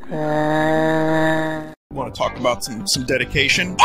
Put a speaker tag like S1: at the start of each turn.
S1: Uh, Want to talk about some some dedication?